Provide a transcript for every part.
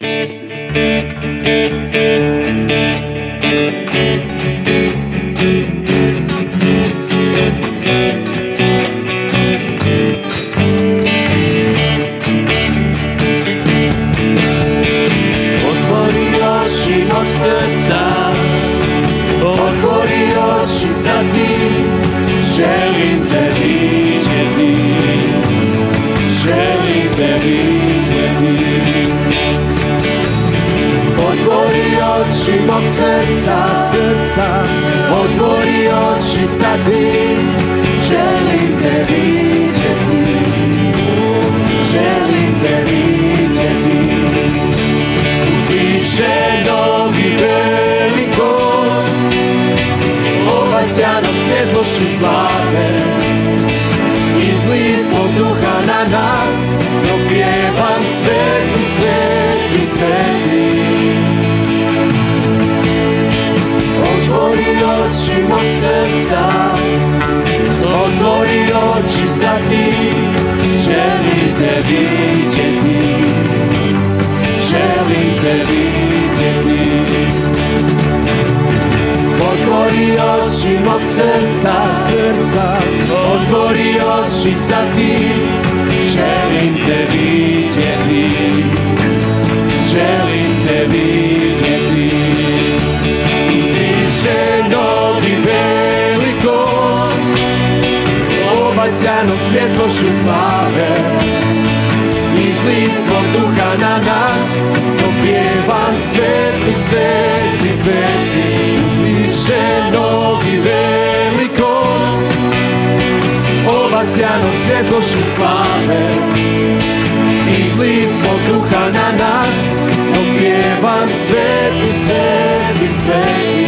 Otvori oči mog srca, srca Otvori oči za ti. Želim te vidjeti. Želim te vidjeti. Uzvišenog i velikog Obasjanog svjetlošću slave. Izli svog duha na nas. Dok pjevam sveti, sveti, sveti Uzvišenog i velikog Obasjanog svjetlošću slave. Izli svog duha na nas Dok pjevam sveti, sveti Sveti,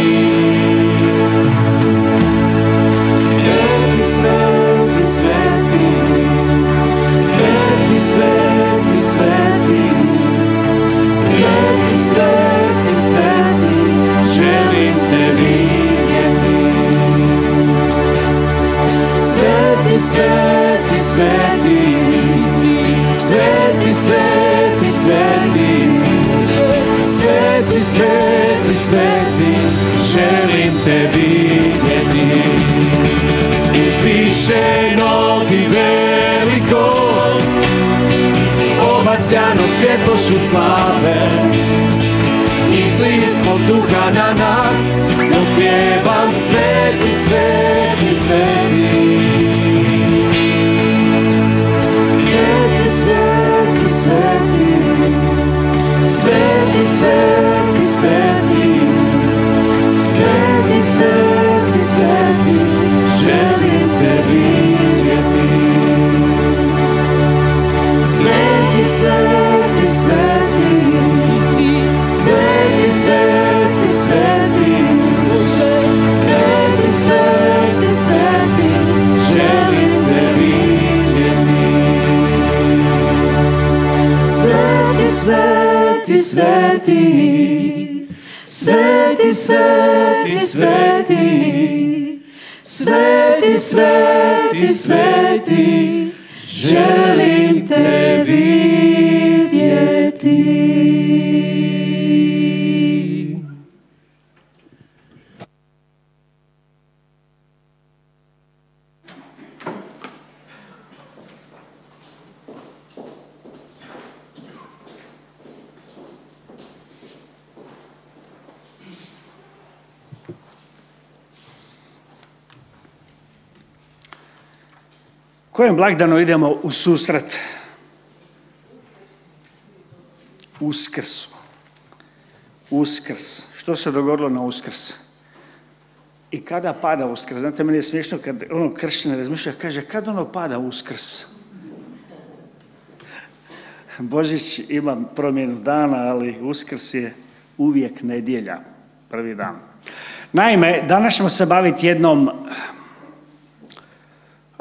Sveti, sveti, sveti Sveti, sveti, sveti Sveti, sveti, Želim te vidjeti. Uzvišenog i velikog Obasjano svjetlošću slave. Izli svog duha na nas Dok pjevam sveti, sveti, sveti Sveti, sveti, sveti Sveti, sveti, sveti Sveti, sveti, sveti Kojem blagdanu idemo u susret? Uskrs. Uskrs. Što se dogodilo na Uskrs? I kada pada Uskrs? Znate, meni je smiješno kad ono kršćane razmišlja, kaže, kad ono pada Uskrs? Božić ima promjenu dana, ali Uskrs je uvijek nedjelja, prvi dan. Naime, danas ćemo se baviti jednom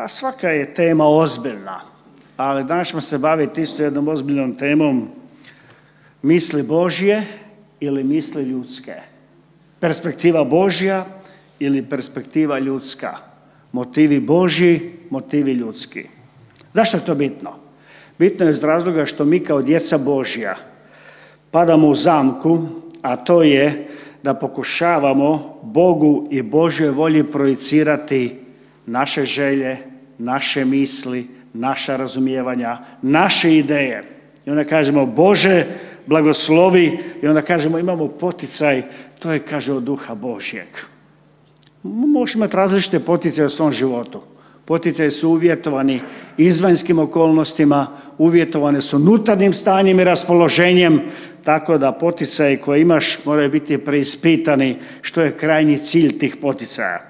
a svaka je tema ozbiljna, ali danas ćemo se baviti isto jednom ozbiljnom temom misli Božje ili misli ljudske. Perspektiva Božja ili perspektiva ljudska. Motivi Božji, motivi ljudski. Zašto je to bitno? Bitno je iz razloga što mi kao djeca Božja padamo u zamku, a to je da pokušavamo Bogu i Božoj volji projicirati naše želje, naše misli, naša razumijevanja, naše ideje. I onda kažemo Bože, blagoslovi i onda kažemo imamo poticaj, to je kaže od duha Božjeg. Možemo imati različite poticaje u svom životu. Poticaje su uvjetovani izvanjskim okolnostima, uvjetovane su unutarnjim stanjem i raspoloženjem, tako da poticaji koje imaš moraju biti preispitani što je krajnji cilj tih poticaja.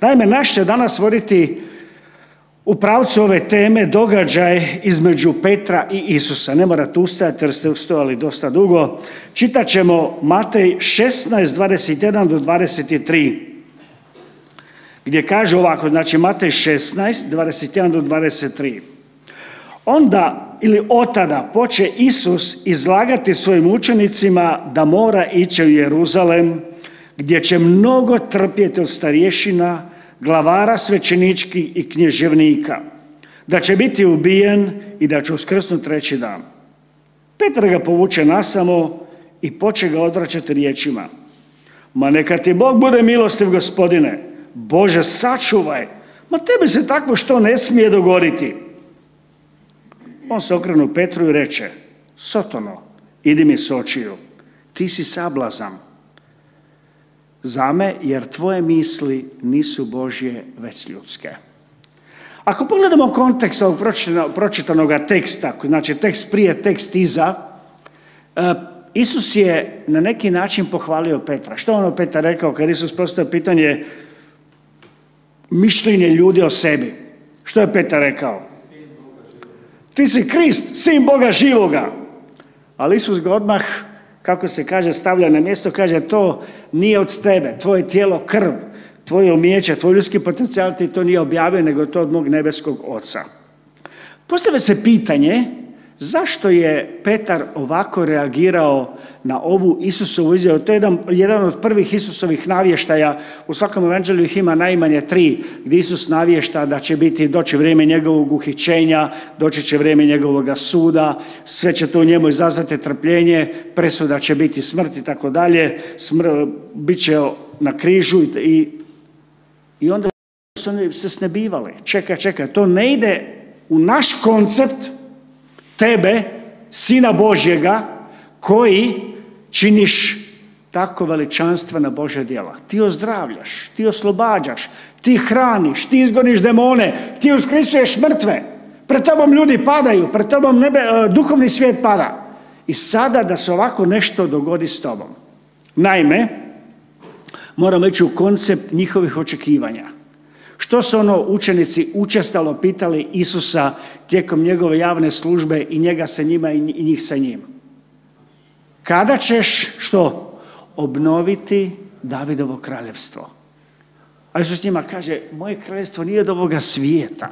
Naime, naš će danas voditi u pravcu ove teme događaj između Petra i Isusa. Ne morate ustajati jer ste ustojali dosta dugo. Čitat ćemo Matej 16, 21 do 23 gdje kaže ovako, znači Matej 16, 21 do 23. Onda ili od tada poče Isus izlagati svojim učenicima da mora ići u Jeruzalem gdje će mnogo trpjeti od starješina, glavara svećenički i knježevnika, da će biti ubijen i da će uskrsnuti treći dan. Petar ga povuče nasamo i poče ga odvraćati riječima. Ma neka ti Bog bude milostiv gospodine, Bože sačuvaj, ma tebi se takvo što ne smije dogoditi. On se okrenu Petru i reče, Sotono, idi mi s očiju, ti si sablazan za me, jer tvoje misli nisu Božje, već ljudske. Ako pogledamo kontekst ovog pročitanoga teksta, znači tekst prije, tekst iza, e, Isus je na neki način pohvalio Petra. Što ono Petar rekao kad Isus postoje pitanje mišljenje ljudi o sebi? Što je Petar rekao? Ti si Krist, sin Boga živoga. Ali Isus ga odmah, kako se kaže, stavlja na mjesto, kaže to nije od tebe, tvoje tijelo krv, tvoje umijeće, tvoj ljudski potencijal ti to nije objavio, nego to od mog nebeskog oca. Postavlja se pitanje zašto je Petar ovako reagirao na ovu Isusovu izjavu. To je jedan, jedan od prvih Isusovih navještaja. U svakom evanđelju ih ima najmanje tri, gdje Isus navješta da će biti doći vrijeme njegovog uhićenja, doći će vrijeme njegovog suda, sve će to u njemu izazvati trpljenje, presuda će biti smrt i tako dalje, bit će na križu i, i onda su oni se snebivali. Čekaj, čekaj, to ne ide u naš koncept tebe, Sina Božjega, koji činiš tako veličanstvena Božja djela. Ti ozdravljaš, ti oslobađaš, ti hraniš, ti izgoniš demone, ti uskrisuješ mrtve. Pred tobom ljudi padaju, pred tobom nebe, e, duhovni svijet pada. I sada da se ovako nešto dogodi s tobom. Naime, moramo ići u koncept njihovih očekivanja. Što su ono učenici učestalo pitali Isusa tijekom njegove javne službe i njega sa njima i njih sa njim? Kada ćeš što? Obnoviti Davidovo kraljevstvo. A Isus njima kaže, moje kraljevstvo nije od ovoga svijeta.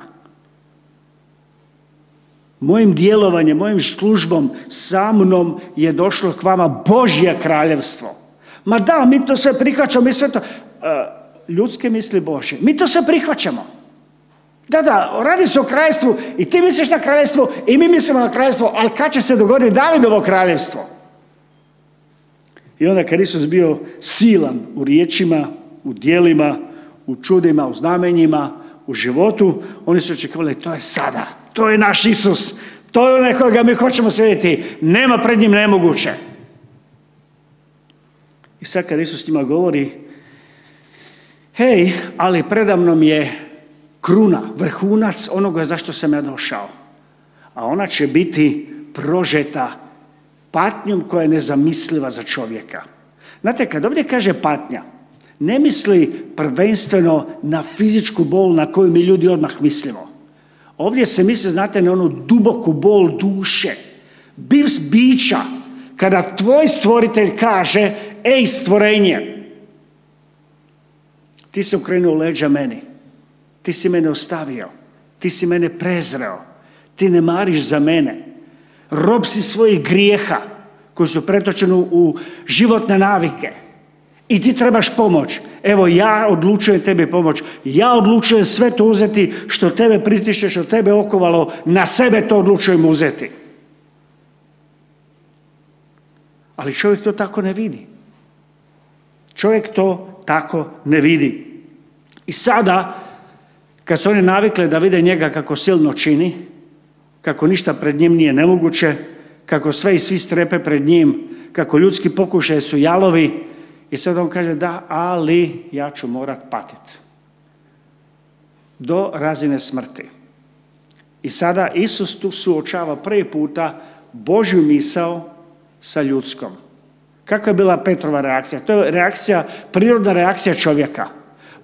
Mojim djelovanjem, mojim službom, sa mnom je došlo k vama Božje kraljevstvo. Ma da, mi to sve prihvaćamo, mi sve to... E, ljudske misli Bože. Mi to sve prihvaćamo. Da, da, radi se o kraljestvu i ti misliš na kraljevstvo i mi mislimo na kraljevstvo, ali kad će se dogoditi Davidovo kraljevstvo? I onda kad Isus bio silan u riječima, u dijelima, u čudima, u znamenjima, u životu, oni su očekivali to je sada, to je naš Isus, to je onaj kojega mi hoćemo slijediti, nema pred njim nemoguće. I sad kad Isus njima govori, hej, ali predamnom je kruna, vrhunac onoga zašto sam ja došao. A ona će biti prožeta patnjom koja je nezamisliva za čovjeka. Znate, kad ovdje kaže patnja, ne misli prvenstveno na fizičku bol na koju mi ljudi odmah mislimo. Ovdje se misli, znate, na onu duboku bol duše, bivs bića, kada tvoj stvoritelj kaže, ej stvorenje, ti se ukrenuo leđa meni, ti si mene ostavio, ti si mene prezreo, ti ne mariš za mene, rob si svojih grijeha koji su pretočeni u životne navike i ti trebaš pomoć. Evo ja odlučujem tebi pomoć. Ja odlučujem sve to uzeti što tebe pritiše, što tebe okovalo, na sebe to odlučujem uzeti. Ali čovjek to tako ne vidi. Čovjek to tako ne vidi. I sada, kad su oni navikli da vide njega kako silno čini, kako ništa pred njim nije nemoguće, kako sve i svi strepe pred njim, kako ljudski pokušaj su jalovi, i sad on kaže da, ali ja ću morat patiti. Do razine smrti. I sada Isus tu suočava prvi puta Božju misao sa ljudskom. Kakva je bila Petrova reakcija? To je reakcija, prirodna reakcija čovjeka.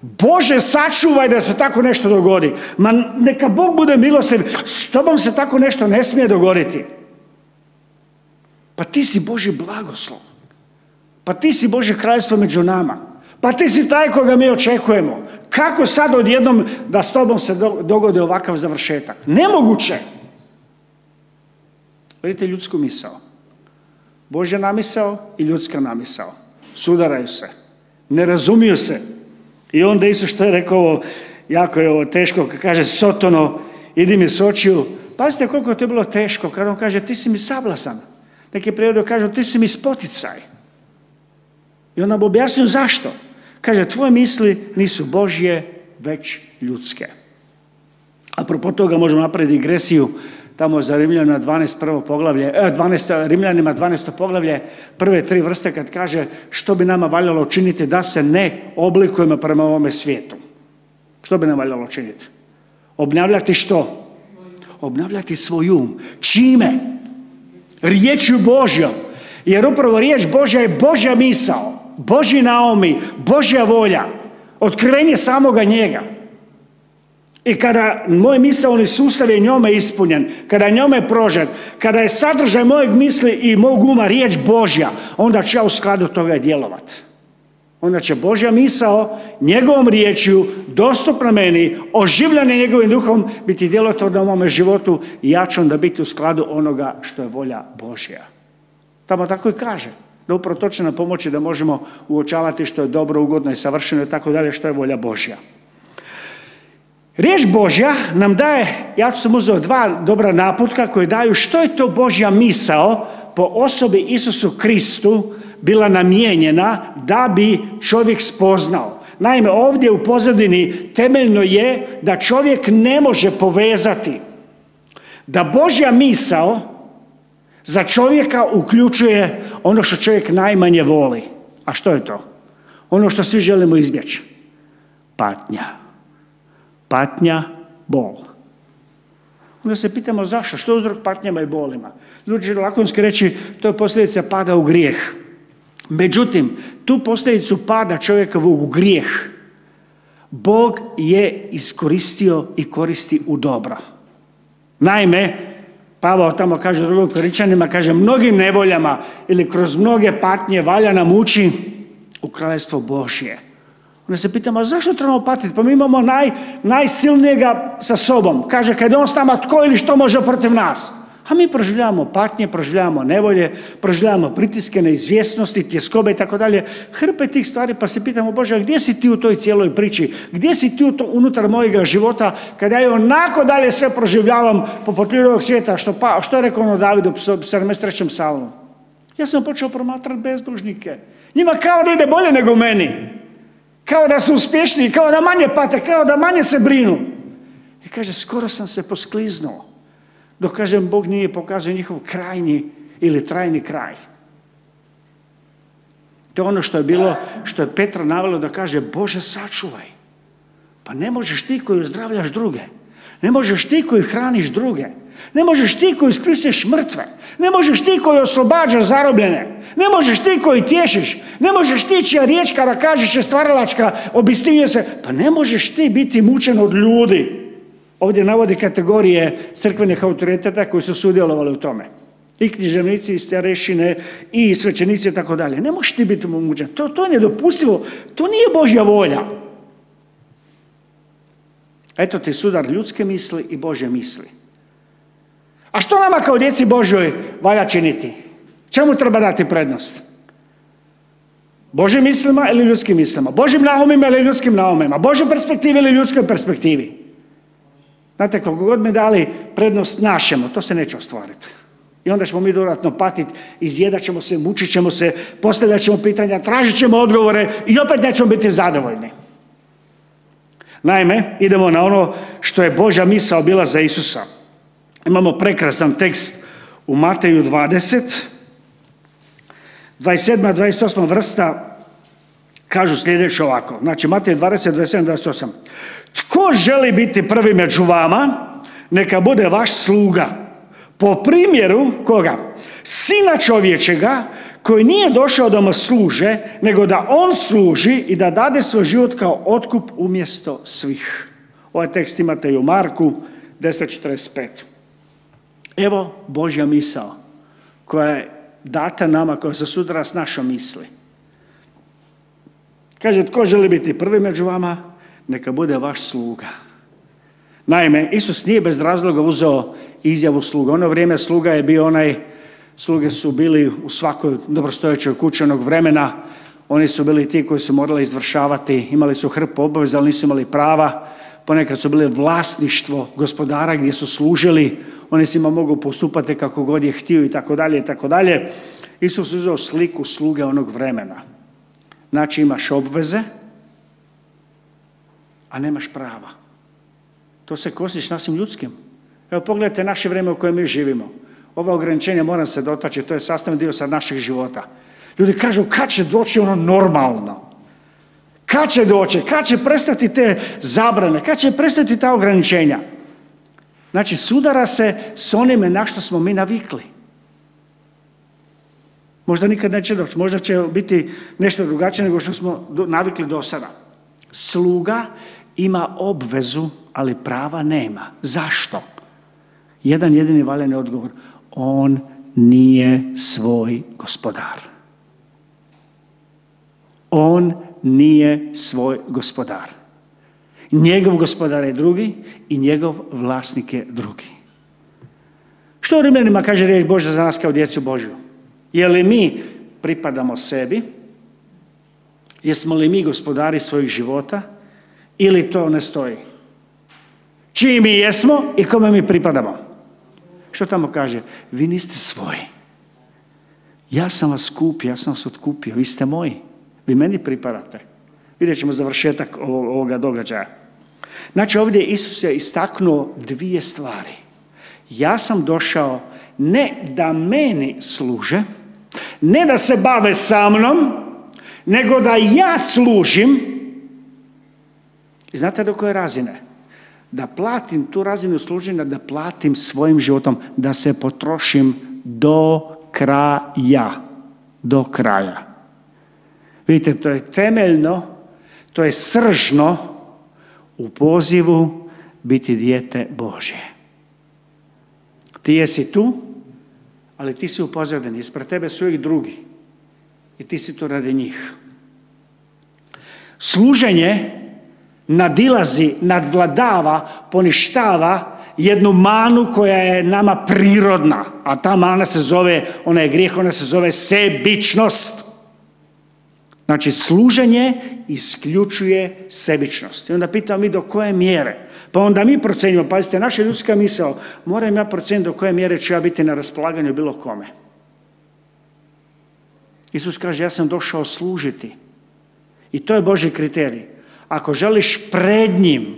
Bože, sačuvaj da se tako nešto dogodi. Ma neka Bog bude milostiv, s tobom se tako nešto ne smije dogoditi. Pa ti si Boži blagoslov. Pa ti si Bože kraljstvo među nama. Pa ti si taj koga mi očekujemo. Kako sad odjednom da s tobom se dogodi ovakav završetak? Nemoguće. Vidite ljudsku misao. Božja namisao i ljudska namisao. Sudaraju se. Ne razumiju se. I onda Isus što je rekao, jako je ovo teško, kad kaže Sotono, idi mi s očiju. Pazite koliko je to bilo teško, kad on kaže ti si mi sablasan. Neki prijevode kažu ti si mi spoticaj. I onda mu objasnio zašto. Kaže, tvoje misli nisu Božje, već ljudske. Apropo toga možemo napraviti digresiju tamo za Rimljanima 12. prvo poglavlje, eh, 12, Rimljanima 12. poglavlje, prve tri vrste kad kaže što bi nama valjalo učiniti da se ne oblikujemo prema ovome svijetu. Što bi nam valjalo učiniti? Obnavljati što? Obnavljati svoj um. Čime? Riječju Božjom. Jer upravo riječ Božja je Božja misao. Božji naomi, Božja volja. Otkrivenje samoga njega. I kada moj misaoni sustav je njome ispunjen, kada je njome prožet, kada je sadržaj mojeg misli i mog uma riječ Božja, onda ću ja u skladu toga djelovat. Onda će Božja misao njegovom riječju, dostupna meni, oživljanje njegovim duhom, biti djelotvorno u mome životu i ja ću onda biti u skladu onoga što je volja Božja. Tamo tako i kaže. Da upravo to će nam pomoći da možemo uočavati što je dobro, ugodno i savršeno i tako dalje, što je volja Božja. Riječ Božja nam daje, ja ću sam uzeo dva dobra naputka koje daju što je to Božja misao po osobi Isusu Kristu bila namijenjena da bi čovjek spoznao. Naime, ovdje u pozadini temeljno je da čovjek ne može povezati da Božja misao za čovjeka uključuje ono što čovjek najmanje voli. A što je to? Ono što svi želimo izbjeći. Patnja patnja, bol. Onda se pitamo zašto, što je uzrok patnjama i bolima? Ljudi će lakonski reći, to je posljedica pada u grijeh. Međutim, tu posljedicu pada čovjekovog u grijeh Bog je iskoristio i koristi u dobro. Naime, Pavao tamo kaže drugim koričanima, kaže mnogim nevoljama ili kroz mnoge patnje valja nam ući u kraljestvo Božje. Onda se pitamo, zašto trebamo patiti? Pa mi imamo naj, najsilnijega sa sobom. Kaže, kad on s nama, tko ili što može protiv nas? A mi proživljavamo patnje, proživljavamo nevolje, proživljavamo pritiske, neizvjesnosti, tjeskobe i tako dalje. Hrpe tih stvari pa se pitamo, Bože, gdje si ti u toj cijeloj priči? Gdje si ti unutar mojega života kada ja onako dalje sve proživljavam poput ovog svijeta? Što, pa, što je rekao ono Davidu u 73. salmu? Ja sam počeo promatrati bezbožnike. Njima kao da ide bolje nego meni. Kao da su uspješniji, kao da manje pate, kao da manje se brinu. I kaže, skoro sam se poskliznuo. Dok, kažem, Bog nije pokazao njihov krajnji ili trajni kraj. To je ono što je bilo, što je Petra navelo da kaže, Bože, sačuvaj. Pa ne možeš ti koji uzdravljaš druge. Ne možeš ti koji hraniš druge. Ne možeš ti koji iskriseš mrtve. Ne možeš ti koji oslobađaš zarobljene. Ne možeš ti koji tješiš. Ne možeš ti čija riječ kada kažeš je stvaralačka, obistinje se. Pa ne možeš ti biti mučen od ljudi. Ovdje navodi kategorije crkvenih autoriteta koji su sudjelovali u tome. I književnici, i starešine, i svećenici i tako dalje. Ne možeš ti biti mučen. To, to je nedopustivo. To nije Božja volja. Eto ti sudar ljudske misli i Bože misli. A što nama kao djeci Božoj valja činiti? Čemu treba dati prednost? Božim mislima ili ljudskim mislima? Božim naumima ili ljudskim naumima? Božoj perspektivi ili ljudskoj perspektivi? Znate, koliko god mi dali prednost našemu, to se neće ostvariti. I onda ćemo mi dodatno patiti, izjedat ćemo se, mučit ćemo se, postavljat ćemo pitanja, tražit ćemo odgovore i opet nećemo biti zadovoljni. Naime, idemo na ono što je Božja misao bila za Isusa. Imamo prekrasan tekst u Mateju 20, 27. 28. vrsta kažu sljedeće ovako. Znači, Matej 20, 27, 28. Tko želi biti prvi među vama, neka bude vaš sluga. Po primjeru koga? Sina čovječega koji nije došao da mu služe, nego da on služi i da dade svoj život kao otkup umjesto svih. Ovaj tekst imate i u Marku 10.45. Evo Božja misao koja je data nama, koja se sudara s našom misli. Kaže, tko želi biti prvi među vama, neka bude vaš sluga. Naime, Isus nije bez razloga uzeo izjavu sluga. Ono vrijeme sluga je bio onaj, sluge su bili u svakoj dobrostojećoj kući onog vremena, oni su bili ti koji su morali izvršavati, imali su hrpu obaveza, ali nisu imali prava, ponekad su bili vlasništvo gospodara gdje su služili, oni s njima mogu postupati kako god je htio i tako dalje i tako dalje. Isus uzeo sliku sluge onog vremena. Znači imaš obveze, a nemaš prava. To se kosi s našim ljudskim. Evo pogledajte naše vrijeme u kojem mi živimo. Ova ograničenja moram se dotaći, to je sastavni dio sad našeg života. Ljudi kažu kad će doći ono normalno? Kad će doći? Kad će prestati te zabrane? Kad će prestati ta ograničenja? Znači, sudara se s onime na što smo mi navikli. Možda nikad neće doći, možda će biti nešto drugačije nego što smo navikli do sada. Sluga ima obvezu, ali prava nema. Zašto? Jedan jedini valjani odgovor. On nije svoj gospodar. On nije svoj gospodar. Njegov gospodar je drugi i njegov vlasnik je drugi. Što u Rimljanima kaže riječ Božja za nas kao djecu Božju? Je li mi pripadamo sebi? Jesmo li mi gospodari svojih života? Ili to ne stoji? Čiji mi jesmo i kome mi pripadamo? Što tamo kaže? Vi niste svoji. Ja sam vas kupio, ja sam vas otkupio, vi ste moji. Vi meni pripadate. Vidjet ćemo završetak ovoga događaja. Znači ovdje Isus je istaknuo dvije stvari. Ja sam došao ne da meni služe, ne da se bave sa mnom, nego da ja služim. I znate do koje razine? Da platim tu razinu služenja, da platim svojim životom, da se potrošim do kraja. Do kraja. Vidite, to je temeljno, to je sržno u pozivu biti dijete Božje. Ti jesi tu, ali ti si u pozadini. Ispred tebe su uvijek drugi. I ti si tu radi njih. Služenje nadilazi, nadvladava, poništava jednu manu koja je nama prirodna. A ta mana se zove, ona je grijeh, ona se zove sebičnost. Znači, služenje isključuje sebičnost. I onda pitamo mi do koje mjere. Pa onda mi procenjujemo, pazite, naša ljudska misao, moram ja procijeniti do koje mjere ću ja biti na raspolaganju bilo kome. Isus kaže, ja sam došao služiti. I to je Boži kriterij. Ako želiš pred njim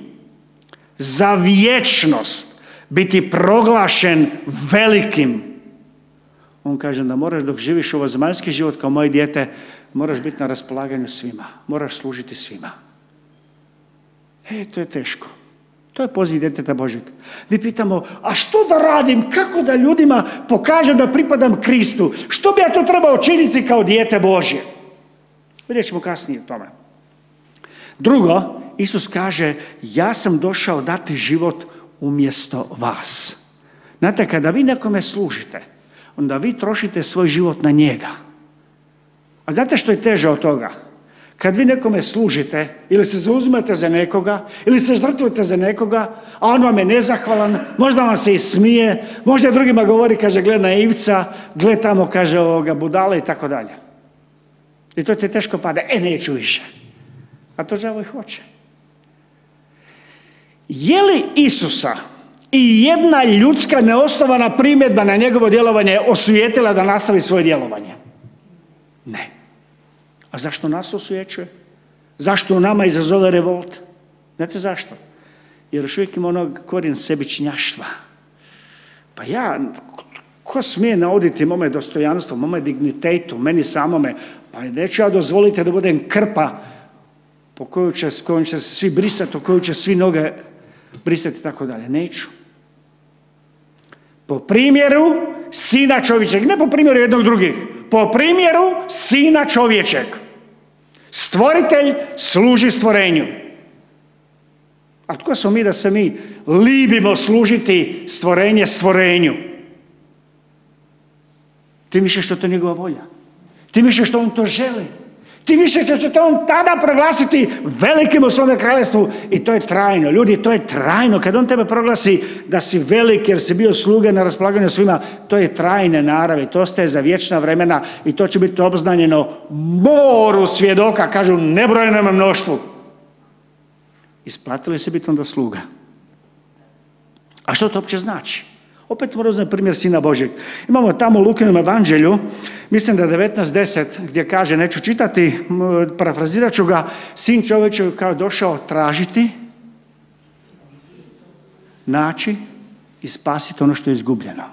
za vječnost biti proglašen velikim, on kaže da moraš dok živiš ovo zemaljski život kao moje dijete, moraš biti na raspolaganju svima. Moraš služiti svima. E, to je teško. To je poziv djeteta Božeg. Mi pitamo, a što da radim? Kako da ljudima pokažem da pripadam Kristu? Što bi ja to trebao činiti kao dijete Božje? Vidjet ćemo kasnije o tome. Drugo, Isus kaže, ja sam došao dati život umjesto vas. Znate, kada vi nekome služite, onda vi trošite svoj život na njega. A znate što je teže od toga? Kad vi nekome služite, ili se zauzmete za nekoga, ili se žrtvujete za nekoga, a on vam je nezahvalan, možda vam se i smije, možda drugima govori, kaže, gled na Ivca, gled tamo, kaže, ovoga, budala i tako dalje. I to ti teško pada, e, neću više. A to žavo i hoće. Je li Isusa i jedna ljudska neosnovana primjedba na njegovo djelovanje osujetila da nastavi svoje djelovanje. Ne. A zašto nas osujećuje? Zašto u nama izazove revolt? Znate zašto? Jer još uvijek ima onog korijen sebičnjaštva. Pa ja, ko smije nauditi mome dostojanstvo, mome dignitetu, meni samome? Pa neću ja dozvoliti da budem krpa po koju će, s kojom će se svi brisati, o koju će svi noge brisati i tako dalje. Neću. Po primjeru sina čovječeg, ne po primjeru jednog drugih, po primjeru sina čovječeg. Stvoritelj služi stvorenju. A tko smo mi da se mi libimo služiti stvorenje stvorenju? Tim više što to njegova volja. Tim više što on to želi. Tim više će se on tada proglasiti velikim u svome kraljestvu i to je trajno. Ljudi, to je trajno. Kad on tebe proglasi da si velik jer si bio sluge na raspolaganju svima, to je trajne narave. To ostaje za vječna vremena i to će biti obznanjeno moru svjedoka, kažu nebrojenom mnoštvu. Isplatili se biti onda sluga. A što to uopće znači? Opet moram uzeti primjer Sina Božeg. Imamo tamo u Lukinom evanđelju, mislim da je 19.10, gdje kaže, neću čitati, parafrazirat ću ga, Sin čovječev kao došao tražiti, naći i spasiti ono što je izgubljeno.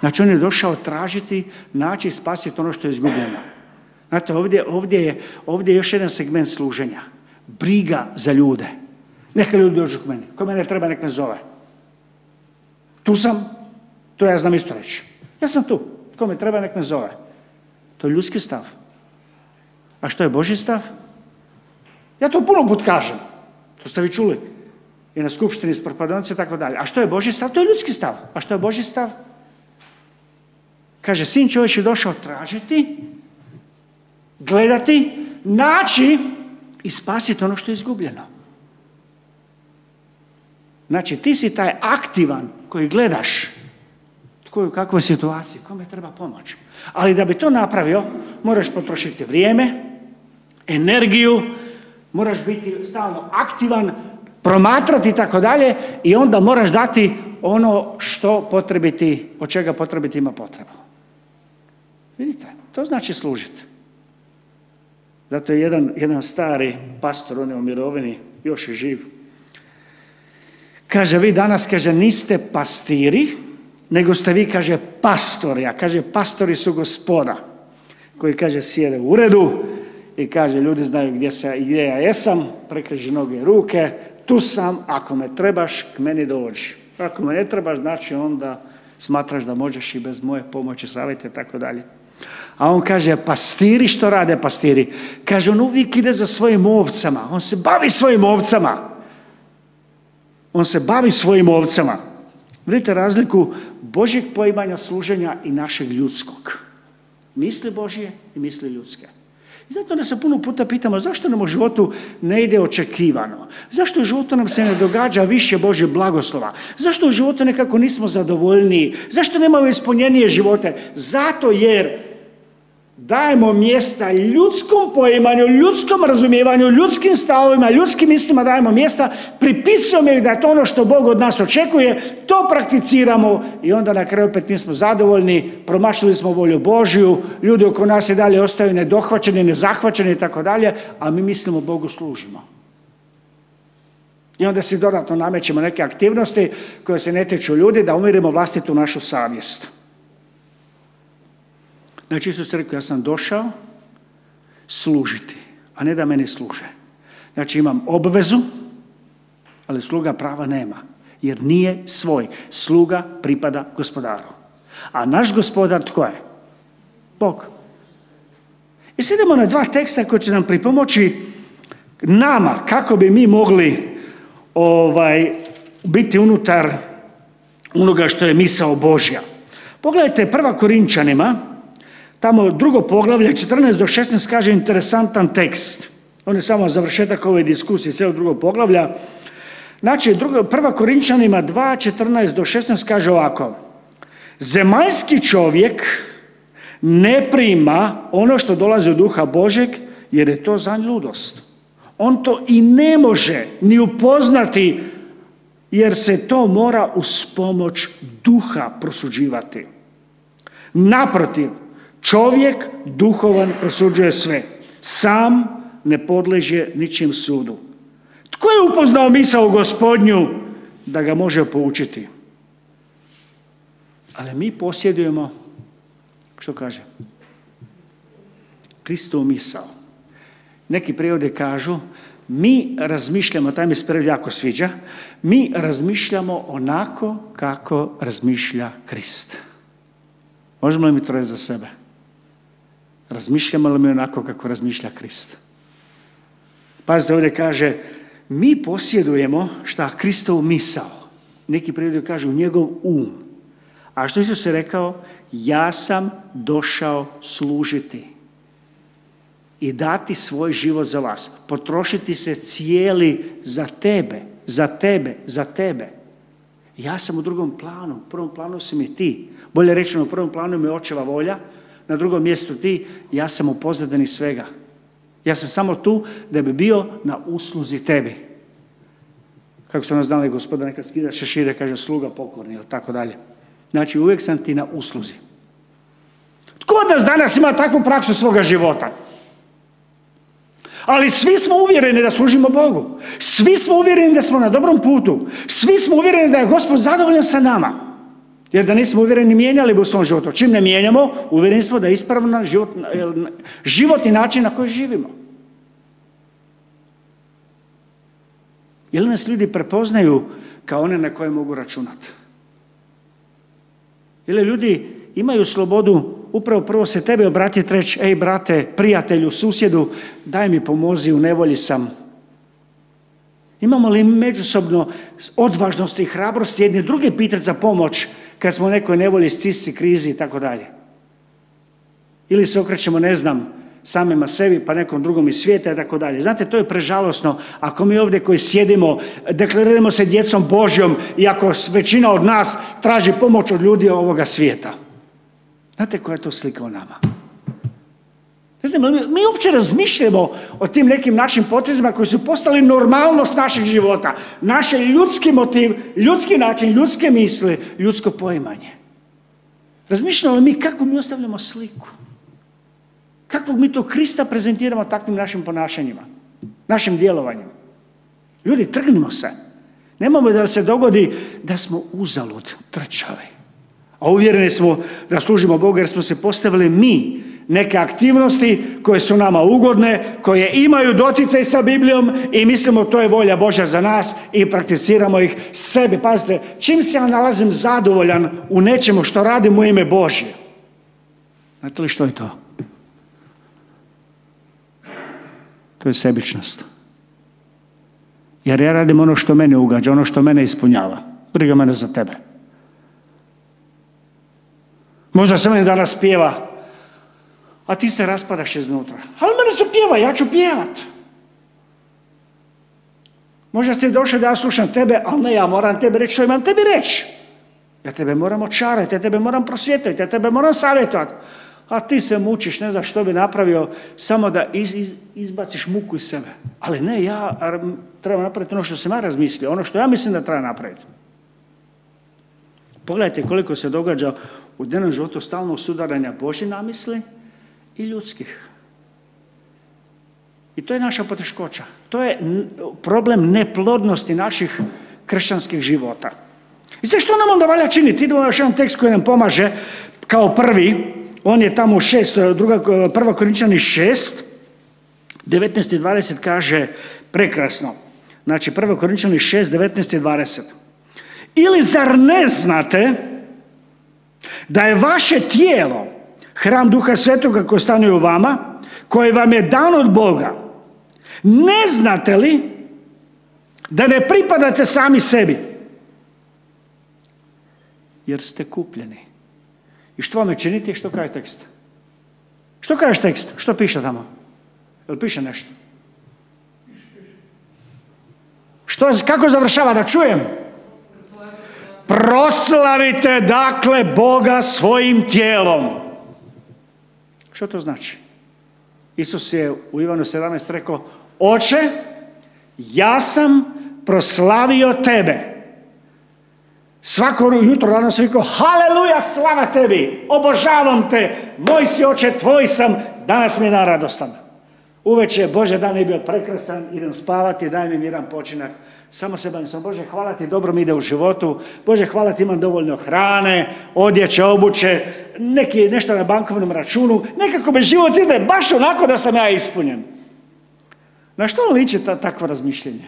Znači on je došao tražiti, naći i spasiti ono što je izgubljeno. Znate, ovdje, ovdje, je, ovdje je još jedan segment služenja. Briga za ljude. Neka ljudi dođu k meni. Ko mene treba, nek me zove. Tu sam, to ja znam isto reći. Ja sam tu. Tko me treba, nek me zove. To je ljudski stav. A što je Boži stav? Ja to puno put kažem. To ste vi čuli. I na skupštini s i tako dalje. A što je Boži stav? To je ljudski stav. A što je Boži stav? Kaže, sin čovjek je došao tražiti, gledati, naći i spasiti ono što je izgubljeno. Znači, ti si taj aktivan koji gledaš tko je u kakvoj situaciji, kome treba pomoć. Ali da bi to napravio, moraš potrošiti vrijeme, energiju, moraš biti stalno aktivan, promatrati i tako dalje i onda moraš dati ono što potrebiti, od čega potrebiti ima potrebu. Vidite, to znači služiti. Zato je jedan, jedan stari pastor, on je u mirovini, još je živ, Kaže, vi danas, kaže, niste pastiri, nego ste vi, kaže, pastori. A kaže, pastori su gospoda. Koji, kaže, sjede u uredu i kaže, ljudi znaju gdje, se, gdje ja jesam, prekreži noge i ruke, tu sam, ako me trebaš, k meni dođi. Ako me ne trebaš, znači onda smatraš da možeš i bez moje pomoći, savjete i tako dalje. A on kaže, pastiri što rade pastiri? Kaže, on uvijek ide za svojim ovcama, on se bavi svojim ovcama. On se bavi svojim ovcama. Vidite razliku Božjeg poimanja služenja i našeg ljudskog. Misli Božje i misli ljudske. I zato da se puno puta pitamo zašto nam u životu ne ide očekivano? Zašto u životu nam se ne događa više Božje blagoslova? Zašto u životu nekako nismo zadovoljniji? Zašto nemamo ispunjenije živote? Zato jer dajemo mjesta ljudskom poimanju, ljudskom razumijevanju, ljudskim stavovima, ljudskim mislima dajemo mjesta, pripisujemo ih da je to ono što Bog od nas očekuje, to prakticiramo i onda na kraju opet nismo zadovoljni, promašili smo volju Božju, ljudi oko nas i dalje ostaju nedohvaćeni, nezahvaćeni i tako dalje, a mi mislimo Bogu služimo. I onda si dodatno namećemo neke aktivnosti koje se ne tiču ljudi da umirimo vlastitu našu savjest. Znači Isus rekao, ja sam došao služiti, a ne da meni služe. Znači imam obvezu, ali sluga prava nema, jer nije svoj. Sluga pripada gospodaru. A naš gospodar tko je? Bog. I sad idemo na dva teksta koji će nam pripomoći nama kako bi mi mogli ovaj, biti unutar onoga što je misao Božja. Pogledajte prva Korinčanima, Tamo drugo poglavlje, 14 do 16, kaže interesantan tekst. On je samo završetak ove diskusije, cijelog drugog poglavlja. Znači, drugo, prva Korinčanima 2, 14 do 16 kaže ovako. Zemaljski čovjek ne prima ono što dolazi od duha Božeg, jer je to za ludost. On to i ne može ni upoznati jer se to mora uz pomoć duha prosuđivati. Naprotiv, čovjek duhovan prosuđuje sve. Sam ne podleže ničim sudu. Tko je upoznao misao gospodnju da ga može poučiti? Ali mi posjedujemo, što kaže? Kristov misao. Neki prijevode kažu, mi razmišljamo, taj mi se prevod jako sviđa, mi razmišljamo onako kako razmišlja Krist. Možemo li mi troje za sebe? Razmišljamo li mi onako kako razmišlja Krist? Pazite, ovdje kaže, mi posjedujemo šta Kristov misao. Neki prijevodi kažu njegov um. A što Isus je rekao? Ja sam došao služiti i dati svoj život za vas. Potrošiti se cijeli za tebe, za tebe, za tebe. Ja sam u drugom planu, u prvom planu si mi ti. Bolje rečeno, u prvom planu mi je očeva volja, na drugom mjestu ti, ja sam u pozadini svega. Ja sam samo tu da bi bio na usluzi tebi. Kako su nas znali gospoda, nekad skida šešire, kaže sluga pokorni, ili tako dalje. Znači, uvijek sam ti na usluzi. Tko od nas danas ima takvu praksu svoga života? Ali svi smo uvjereni da služimo Bogu. Svi smo uvjereni da smo na dobrom putu. Svi smo uvjereni da je Gospod zadovoljan sa nama. Jer da nismo uvjereni, mijenjali bi u svom životu. Čim ne mijenjamo, uvjereni smo da je ispravna život, životni način na koji živimo. Ili nas ljudi prepoznaju kao one na koje mogu računati? Ili ljudi imaju slobodu upravo prvo se tebe obratiti reći, ej brate, prijatelju, susjedu, daj mi pomozi, u nevolji sam. Imamo li međusobno odvažnosti i hrabrosti jedne druge pitati za pomoć kad smo u nekoj nevolji, stisci, krizi i tako dalje? Ili se okrećemo, ne znam, samima sebi pa nekom drugom iz svijeta i tako dalje. Znate, to je prežalosno ako mi ovdje koji sjedimo, deklariramo se djecom Božjom i ako većina od nas traži pomoć od ljudi ovoga svijeta. Znate koja je to slika o nama? Ne znam, mi uopće razmišljamo o tim nekim našim potezima koji su postali normalnost našeg života. Naše ljudski motiv, ljudski način, ljudske misli, ljudsko poimanje. Razmišljamo li mi kako mi ostavljamo sliku? Kakvog mi to Krista prezentiramo takvim našim ponašanjima, našim djelovanjem? Ljudi, trgnimo se. Nemamo da se dogodi da smo uzalud trčali. A uvjereni smo da služimo Bogu jer smo se postavili mi neke aktivnosti koje su nama ugodne, koje imaju doticaj sa Biblijom i mislimo to je volja Božja za nas i prakticiramo ih sebi. Pazite, čim se ja nalazim zadovoljan u nečemu što radim u ime Božje. Znate li što je to? To je sebičnost. Jer ja radim ono što mene ugađa, ono što mene ispunjava. Briga mene za tebe. Možda se meni danas pjeva, a ti se raspadaš iznutra. Ali mene se pjeva, ja ću pjevat. Možda ste došli da ja slušam tebe, ali ne, ja moram tebi reći što imam tebi reći. Ja tebe moram očarati, ja tebe moram prosvjetiti, ja tebe moram savjetovati. A ti se mučiš, ne znaš što bi napravio, samo da izbaciš muku iz sebe. Ali ne, ja trebam napraviti ono što sam ja razmislio, ono što ja mislim da treba napraviti. Pogledajte koliko se događa u dnevnom životu stalno sudaranja Božje namisli i ljudskih. I to je naša poteškoća. To je problem neplodnosti naših kršćanskih života. I sve što nam onda valja činiti? Idemo još jedan tekst koji nam pomaže kao prvi. On je tamo u šest, druga, prva Korinčani šest, 19 i 20 kaže prekrasno. Znači, prva Korinčani šest, 19 i 20. Ili zar ne znate da je vaše tijelo hram Duha Svetoga koji stanuje u vama, koji vam je dan od Boga. Ne znate li da ne pripadate sami sebi? Jer ste kupljeni. I što vam je činiti? Što kaže tekst? Što kaže tekst? Što piše tamo? Jel piše nešto? Što, kako završava? Da čujem. Proslavite dakle Boga svojim tijelom. Što to znači? Isus je u Ivanu 17 rekao, oče, ja sam proslavio tebe Svako jutro rano sam rekao, haleluja, slava tebi, obožavam te, moj si oče, tvoj sam, danas mi je dan radostan. Uveče, Bože, dan je bio prekrasan, idem spavati, daj mi miran počinak. Samo se bavim sam, Bože, hvala ti, dobro mi ide u životu, Bože, hvala ti, imam dovoljno hrane, odjeće, obuće, neki, nešto na bankovnom računu, nekako mi život ide baš onako da sam ja ispunjen. Na što liči ta, takvo razmišljenje?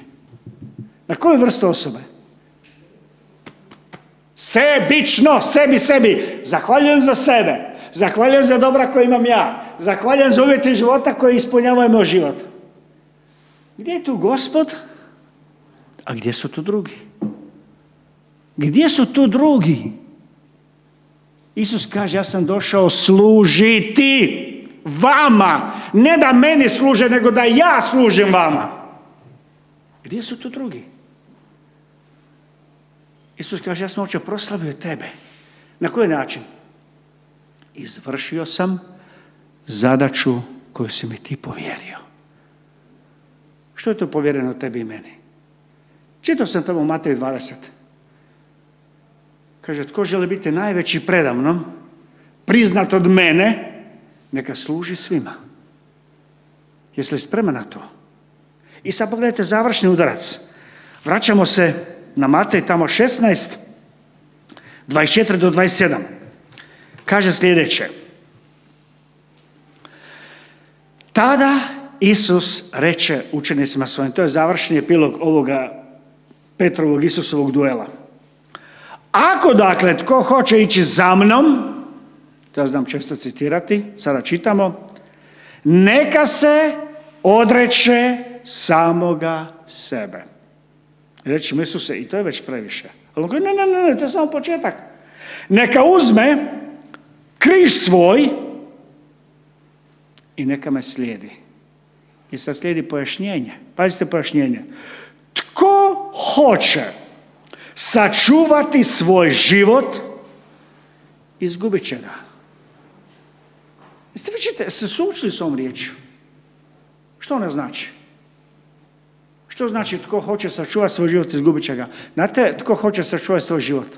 Na koju vrstu osobe? Sebično, sebi, sebi. Zahvaljujem za sebe. Zahvaljujem za dobra koje imam ja. Zahvaljujem za uvjete života koje ispunjavaju moj život. Gdje je tu gospod? A gdje su tu drugi? Gdje su tu drugi? Isus kaže, ja sam došao služiti vama. Ne da meni služe, nego da ja služim vama. Gdje su tu drugi? Isus kaže, ja sam oče proslavio tebe. Na koji način? Izvršio sam zadaću koju si mi ti povjerio. Što je to povjereno tebi i meni? Čitao sam tamo Matej 20. Kaže, tko želi biti najveći predavnom, priznat od mene, neka služi svima. Jesi li spreman na to? I sad pogledajte završni udarac. Vraćamo se na Matej tamo 16, 24 do 27. Kaže sljedeće. Tada Isus reče učenicima svojim, to je završni epilog ovoga Petrovog Isusovog duela. Ako dakle tko hoće ići za mnom, ja znam često citirati, sada čitamo, neka se odreće samoga sebe. Reći mi se, i to je već previše. Ali ne, ne, ne, ne, to je samo početak. Neka uzme križ svoj i neka me slijedi. I sad slijedi pojašnjenje. Pazite pojašnjenje. Tko hoće sačuvati svoj život, izgubit će ga. Jeste vi čite, se sučili s ovom riječju? Što ona znači? Što znači tko hoće sačuvati svoj život, izgubit će ga? Znate tko hoće sačuvati svoj život?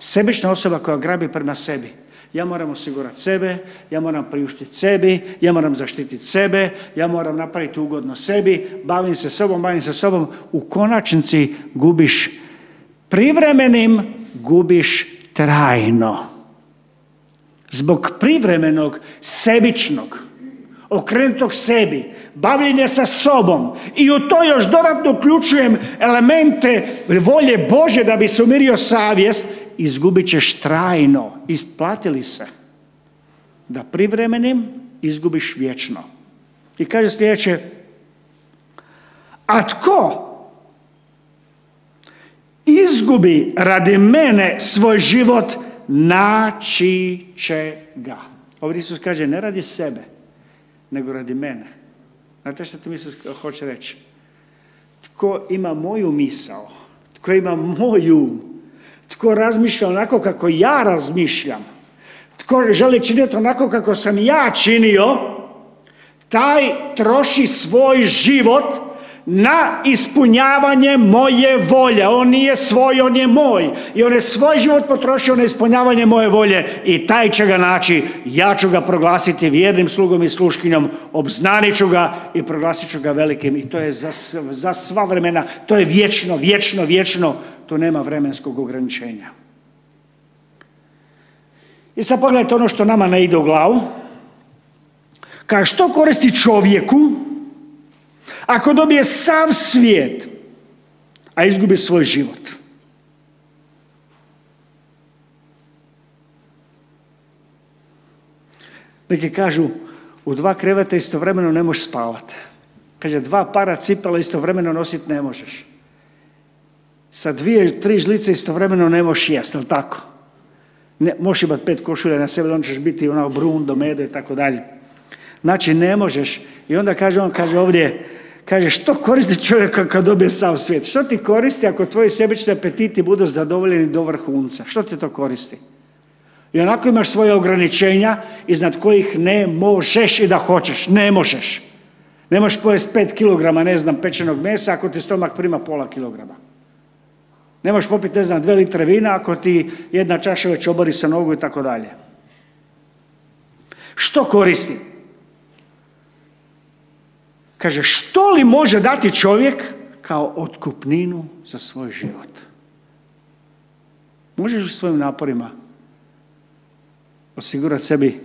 Sebična osoba koja grabi prema sebi. Ja moram osigurati sebe, ja moram priuštiti sebi, ja moram zaštititi sebe, ja moram napraviti ugodno sebi, bavim se sobom, bavim se sobom. U konačnici gubiš privremenim, gubiš trajno. Zbog privremenog, sebičnog, okrenutog sebi, bavljenja sa sobom i u to još dodatno uključujem elemente volje Bože da bi se umirio savjest, izgubit ćeš trajno. Isplatili se. Da privremenim izgubiš vječno. I kaže sljedeće, a tko izgubi radi mene svoj život, naći će ga. Ovdje Isus kaže, ne radi sebe, nego radi mene. Znate što ti Isus hoće reći? Tko ima moju misao, tko ima moju tko razmišlja onako kako ja razmišljam, tko želi činiti onako kako sam ja činio, taj troši svoj život na ispunjavanje moje volje. On nije svoj, on je moj. I on je svoj život potrošio na ispunjavanje moje volje i taj će ga naći. Ja ću ga proglasiti vjernim slugom i sluškinjom, obznanit ću ga i proglasit ću ga velikim. I to je za, za sva vremena, to je vječno, vječno, vječno to nema vremenskog ograničenja. I sad pogledajte ono što nama ne ide u glavu. Kaže, što koristi čovjeku ako dobije sav svijet, a izgubi svoj život? Neki kažu, u dva kreveta istovremeno ne možeš spavati. Kaže, dva para cipela istovremeno nositi ne možeš sa dvije, tri žlice istovremeno ne možeš jesti, ali tako? Ne, možeš imati pet košulja na sebe, onda ćeš biti ono brun do mede i tako dalje. Znači, ne možeš. I onda kaže on, kaže ovdje, kaže, što koristi čovjek kad dobije sav svijet? Što ti koristi ako tvoji sebični apetiti budu zadovoljeni do vrhunca? Što ti to koristi? I onako imaš svoje ograničenja iznad kojih ne možeš i da hoćeš. Ne možeš. Ne možeš pojesti pet kilograma, ne znam, pečenog mesa ako ti stomak prima pola kilograma. Ne možeš popiti, ne znam, dve litre vina ako ti jedna čaša već obori sa nogu i tako dalje. Što koristi? Kaže, što li može dati čovjek kao otkupninu za svoj život? Možeš li svojim naporima osigurati sebi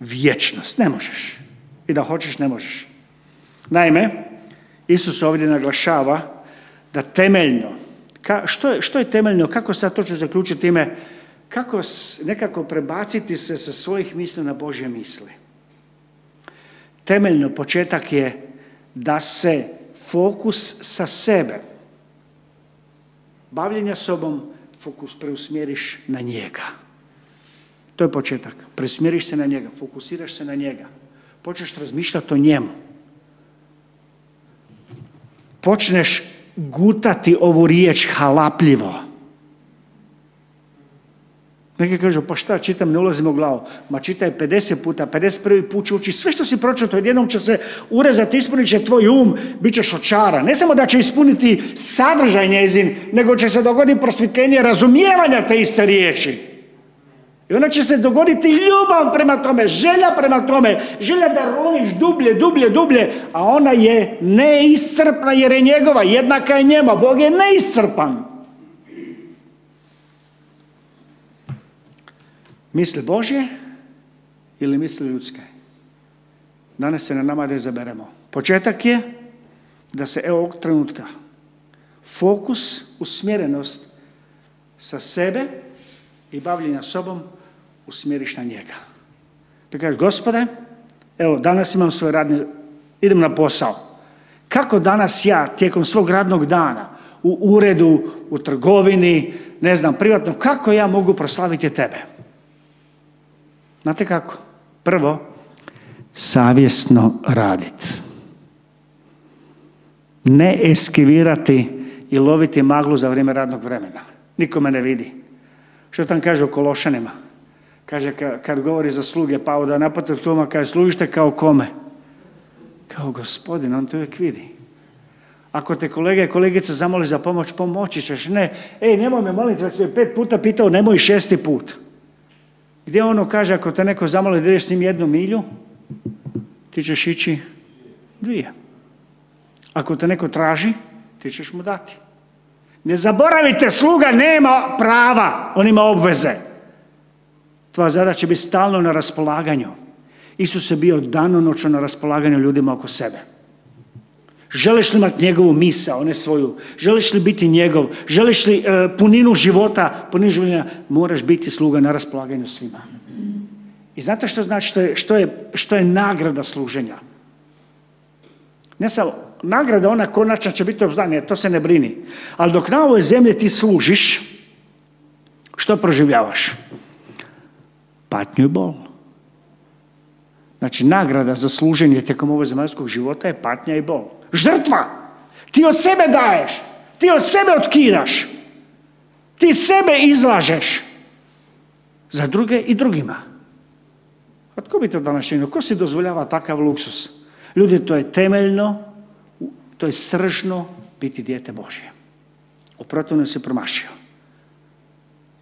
vječnost? Ne možeš. I da hoćeš, ne možeš. Naime, Isus ovdje naglašava da temeljno, što je, što je temeljno, kako sad točno zaključiti ime, kako nekako prebaciti se sa svojih misli na Božje misli. Temeljno početak je da se fokus sa sebe, bavljenja sobom, fokus preusmjeriš na njega. To je početak. Presmjeriš se na njega, fokusiraš se na njega. Počneš razmišljati o njemu. Počneš gutati ovu riječ halapljivo. Neki kažu, pa šta, čitam, ne ulazim u glavu. Ma čitaj 50 puta, 51. put će ući sve što si pročito, jednom će se urezati, ispunit će tvoj um, bit ćeš očara. Ne samo da će ispuniti sadržaj njezin, nego će se dogoditi prosvjetljenje razumijevanja te iste riječi. I onda će se dogoditi ljubav prema tome, želja prema tome, želja da roniš dublje, dublje, dublje, a ona je neiscrpna jer je njegova, jednaka je njema, Bog je neiscrpan. Misli Božje ili misli ljudske? Danas se na nama da izaberemo. Početak je da se evo ovog trenutka fokus, usmjerenost sa sebe i bavljenja sobom usmjeriš na njega. Da kažeš, gospode, evo danas imam svoj radni, idem na posao. Kako danas ja tijekom svog radnog dana u uredu, u trgovini, ne znam, privatno, kako ja mogu proslaviti tebe? Znate kako? Prvo, savjesno raditi. Ne eskivirati i loviti maglu za vrijeme radnog vremena. Niko me ne vidi. Što tam kaže u Kološanima? Kaže, kad govori za sluge, pa da napotak sluma, kaže, služite kao kome? Kao gospodin, on to uvijek vidi. Ako te kolege i kolegice zamoli za pomoć, pomoći ćeš. Ne, ej, nemoj me moliti, već pet puta pitao, nemoj šesti put. Gdje ono kaže, ako te neko zamoli da s njim jednu milju, ti ćeš ići dvije. Ako te neko traži, ti ćeš mu dati. Ne zaboravite, sluga nema prava, on ima obveze. Tvoja zadaća će biti stalno na raspolaganju. Isus je bio danonoćno na raspolaganju ljudima oko sebe. Želiš li imati njegovu misa, ne svoju? Želiš li biti njegov? Želiš li e, puninu života, puninu života? Moraš biti sluga na raspolaganju svima. I znate što znači što je, što je, što je nagrada služenja? Ne samo, nagrada ona konačna će biti obznanje, to se ne brini. Ali dok na ovoj zemlji ti služiš, što proživljavaš? Patnju i bol. Znači, nagrada za služenje tijekom ovog zemaljskog života je patnja i bol. Žrtva. Ti od sebe daješ. Ti od sebe otkidaš. Ti sebe izlažeš. Za druge i drugima. A tko bi to danas činio? Ko si dozvoljava takav luksus? Ljudi, to je temeljno, to je sržno biti dijete Božje. U protivnom se promašio.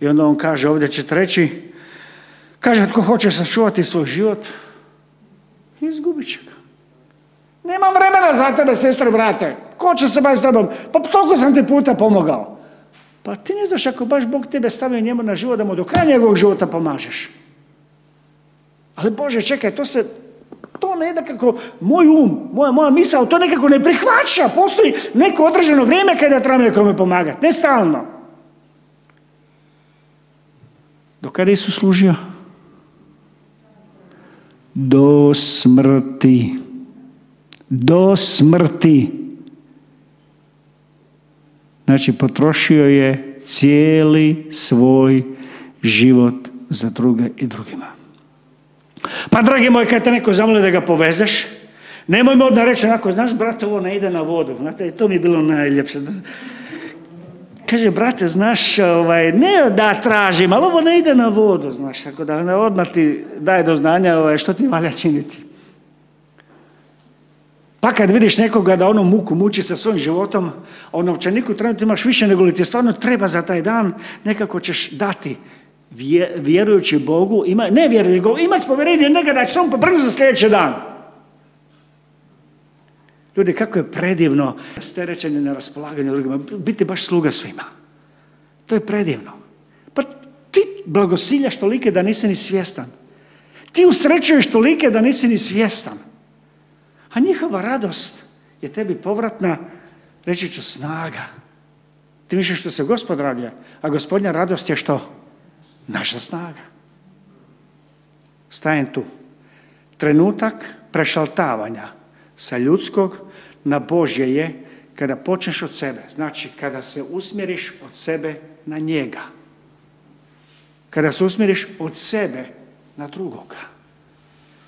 I onda on kaže, ovdje će treći, kaže, tko hoće sačuvati svoj život, izgubit će ga. Nemam vremena za tebe, sestro, brate. Ko će se baš s tobom? Pa toliko sam ti puta pomogao. Pa ti ne znaš ako baš Bog tebe stavio njemu na život da mu do kraja njegovog života pomažeš. Ali Bože, čekaj, to se, to ne nekako, moj um, moja, moja misao, to nekako ne prihvaća. Postoji neko određeno vrijeme kada treba nekome pomagati, ne stalno. Do kada Isus služio? Do smrti. Do smrti. Znači, potrošio je cijeli svoj život za druge i drugima. Pa, dragi moj, kad te neko zamoli da ga povezeš, nemoj mi odmah reći onako, znaš, brate, ovo ne ide na vodu. Znate, to mi je bilo najljepše. Kaže, brate, znaš, ovaj, ne da tražim, ali ovo ne ide na vodu, znaš, tako da odmah ti daje do znanja ovaj, što ti valja činiti. Pa kad vidiš nekoga da ono muku muči sa svojim životom, a u novčaniku trenutno imaš više nego li ti stvarno treba za taj dan, nekako ćeš dati vjerujući Bogu, ima, ne vjerujući Bogu, imati povjerenje njega da će samo pobrnuti za sljedeći dan. Ljudi, kako je predivno sterećenje na raspolaganju drugima, biti baš sluga svima. To je predivno. Pa ti blagosiljaš tolike da nisi ni svjestan. Ti usrećuješ tolike da nisi ni svjestan. A njihova radost je tebi povratna, reći ću, snaga. Ti misliš što se gospod radi, a gospodnja radost je što? Naša snaga. Stajem tu. Trenutak prešaltavanja sa ljudskog na Božje je kada počneš od sebe. Znači, kada se usmjeriš od sebe na njega. Kada se usmjeriš od sebe na drugoga.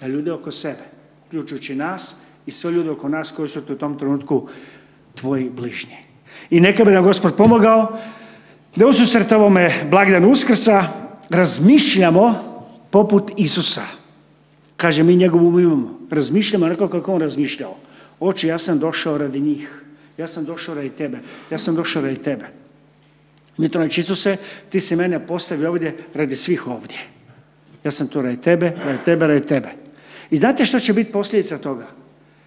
Na ljude oko sebe. Uključujući nas i sve ljude oko nas koji su u tom trenutku tvoji bližnji. I neka bi nam Gospod pomogao da ususret ovome blagdan Uskrsa razmišljamo poput Isusa. Kaže, mi njegovu imamo. Razmišljamo onako kako on razmišljao. Oči, ja sam došao radi njih. Ja sam došao radi tebe. Ja sam došao radi tebe. Mi to neći Isuse, ti si mene postavio ovdje radi svih ovdje. Ja sam tu radi tebe, radi tebe, radi tebe. I znate što će biti posljedica toga?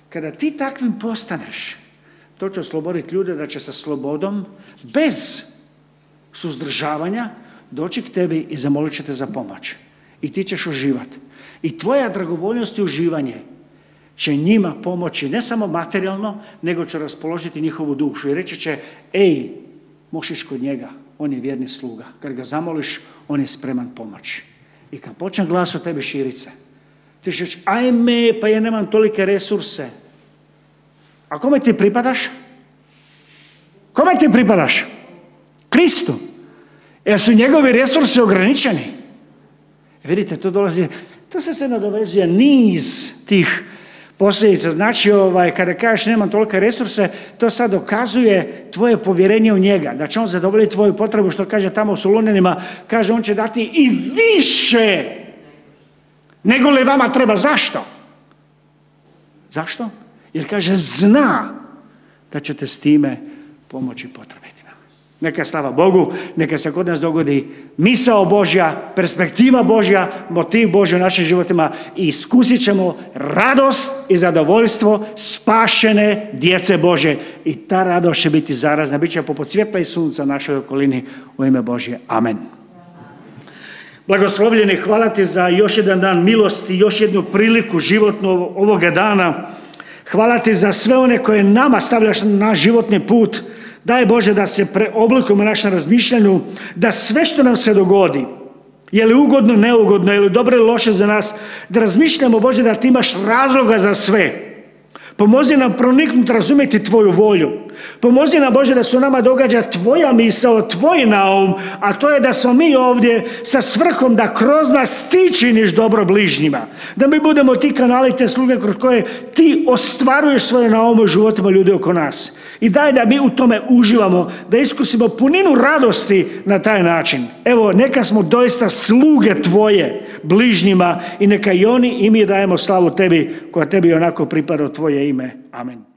Kada ti takvim postaneš, to će osloboditi ljude da će sa slobodom, bez suzdržavanja, doći k tebi i zamolit će te za pomoć. I ti ćeš uživati. I tvoja dragovoljnost i uživanje će njima pomoći ne samo materijalno, nego će raspoložiti njihovu dušu. I reći će, ej, mošiš kod njega, on je vjerni sluga. Kad ga zamoliš, on je spreman pomoći. I kad počne glas o tebi širice, ti ćeš ajme, pa ja nemam tolike resurse. A kome ti pripadaš? Kome ti pripadaš? Kristu. Jer su njegovi resursi ograničeni. Vidite, to dolazi, to se se nadovezuje niz tih posljedica. Znači, ovaj, kada kažeš nemam tolike resurse, to sad dokazuje tvoje povjerenje u njega. Da će on zadovoljiti tvoju potrebu, što kaže tamo u Solunjanima, kaže on će dati i više nego li vama treba. Zašto? Zašto? Jer kaže zna da ćete s time pomoći potrebitima. Neka slava Bogu, neka se kod nas dogodi misao Božja, perspektiva Božja, motiv Božja u našim životima i iskusit ćemo radost i zadovoljstvo spašene djece Bože. I ta radost će biti zarazna, bit će poput svjetla i sunca našoj okolini u ime Božje. Amen. Blagoslovljeni, hvala ti za još jedan dan milosti, još jednu priliku životnu ovoga dana. Hvala ti za sve one koje nama stavljaš na naš životni put. Daj Bože da se preoblikujemo našem razmišljanju, da sve što nam se dogodi, je li ugodno, neugodno, je li dobro ili loše za nas, da razmišljamo Bože da ti imaš razloga za sve. Pomozi nam proniknuti, razumjeti Tvoju volju. Pomozi nam Bože da se u nama događa Tvoja misao, Tvoj naum, a to je da smo mi ovdje sa svrhom da kroz nas Ti činiš dobro bližnjima. Da mi budemo ti kanali, te sluge kroz koje Ti ostvaruješ svoje naume u životima ljudi oko nas. I daj da mi u tome uživamo, da iskusimo puninu radosti na taj način. Evo, neka smo doista sluge Tvoje bližnjima i neka i oni i mi dajemo slavu Tebi koja Tebi onako pripada Tvoje ime. Amen.